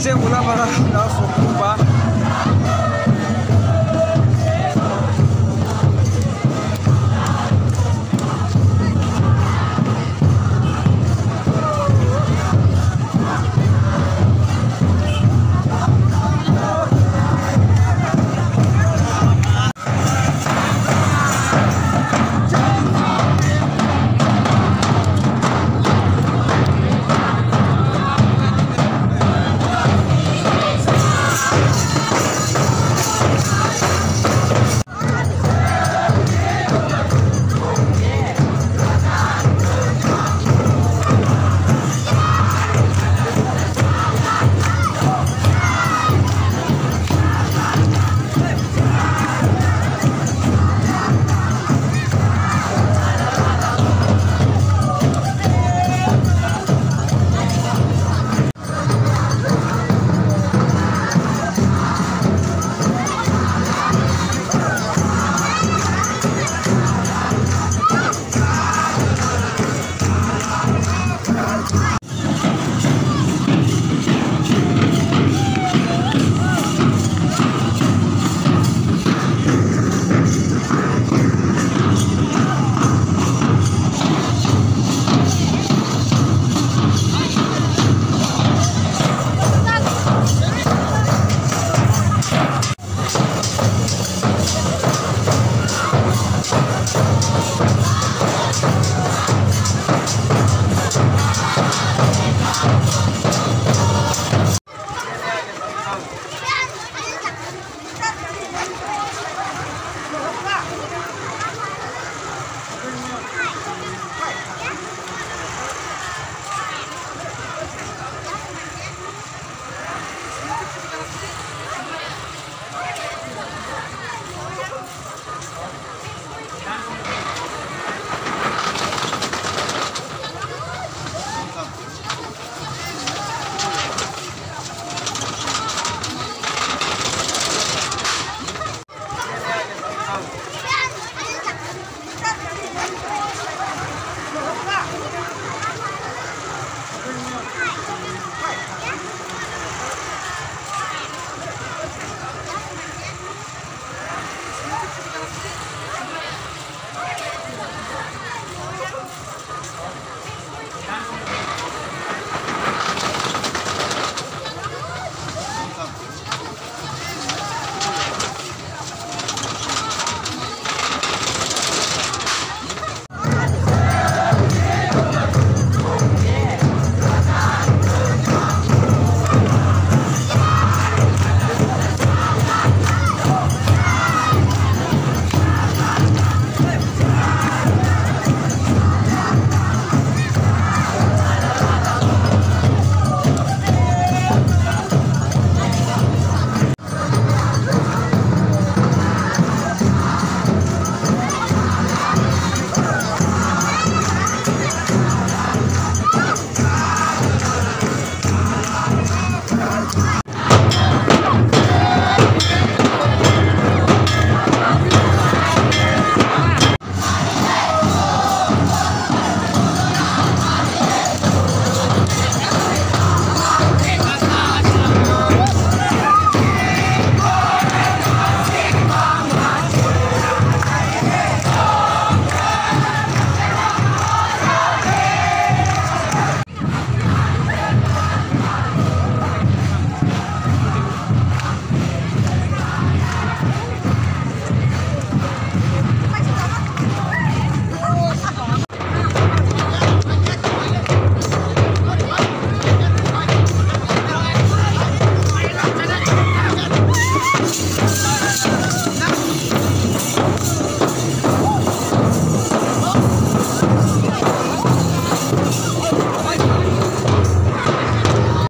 Majengo lama na Sokumba.